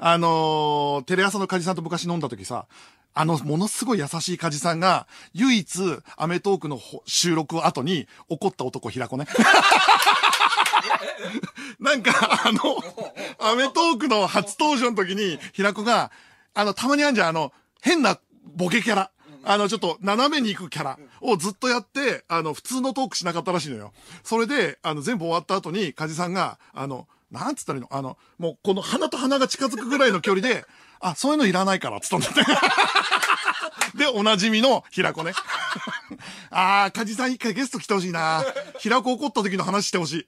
あのーテレ朝の梶さんと昔飲んだ時さ、あの、ものすごい優しい梶さんが、唯一、アメトークのほ収録後に、怒った男、平子ね。なんか、あの、アメトークの初登場の時に、平子が、あの、たまにあんじゃん、あの、変なボケキャラ。あの、ちょっと、斜めに行くキャラをずっとやって、あの、普通のトークしなかったらしいのよ。それで、あの、全部終わった後に、梶さんが、あの、なんつったらいいの？あの、もう、この鼻と鼻が近づくぐらいの距離で、あ、そういうのいらないから、つったんだって。で、おなじみの平子ね。あー、カジさん一回ゲスト来てほしいな。平子怒った時の話してほしい。